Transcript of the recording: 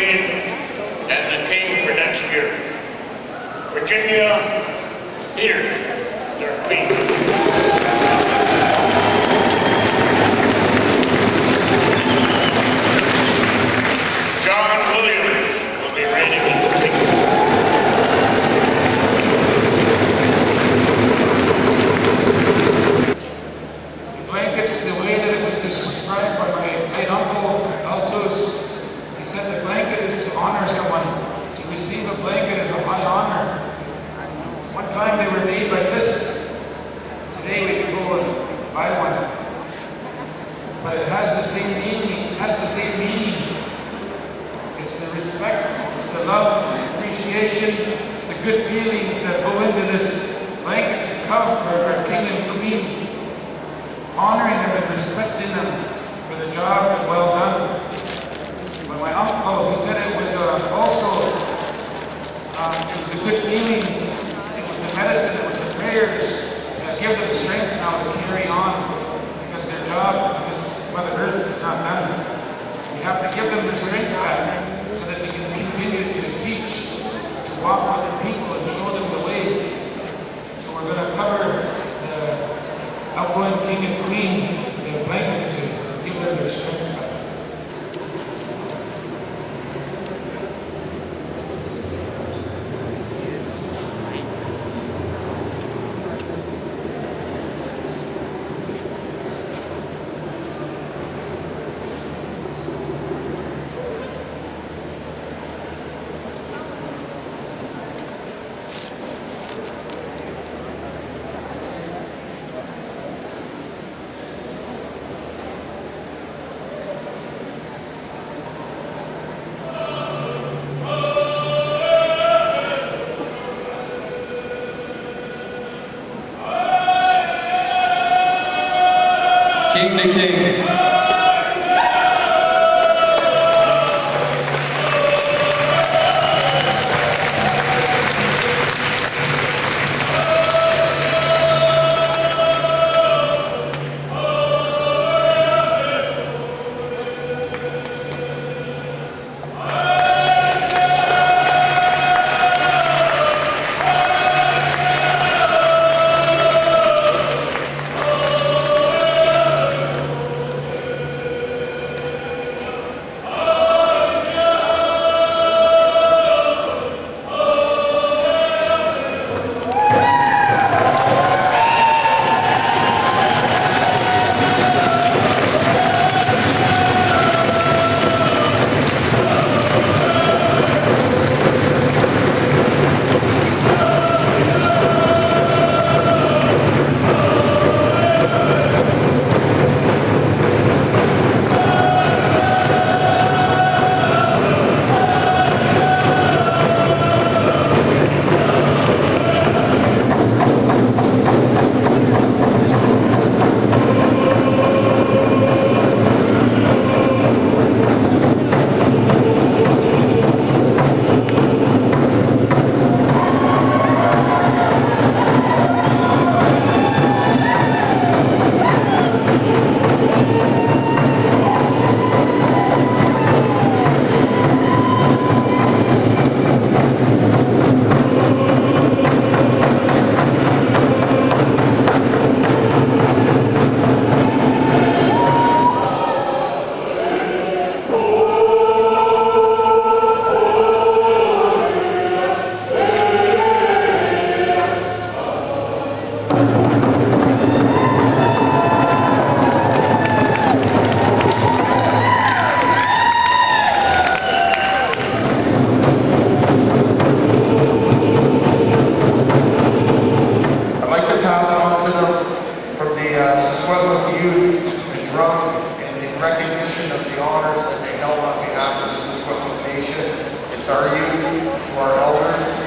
Queen and the King for next year. Virginia Peters, their Queen. John Williams will be reigning. The blankets, the way that it was described by my late uncle, Altus, he said the blanket is to honor someone. To receive a blanket is a high honor. One time they were made like this. Today we can go and buy one. But it has the same meaning, it has the same meaning. It's the respect, it's the love, it's the appreciation, it's the good feelings that go into this blanket to cover our king and queen honoring them and respecting them for the job well done. But my he said it was uh, also, um, it was the good feelings, it was the medicine, it was the prayers to give them strength now to carry on because their job on this Mother Earth is not done. We have to give them the strength back so that they can continue to teach, to walk with the people and show them the way. So we're going to cover the outgoing king and queen with a blanket to give them their strength back. King the King. our youth, to our elders,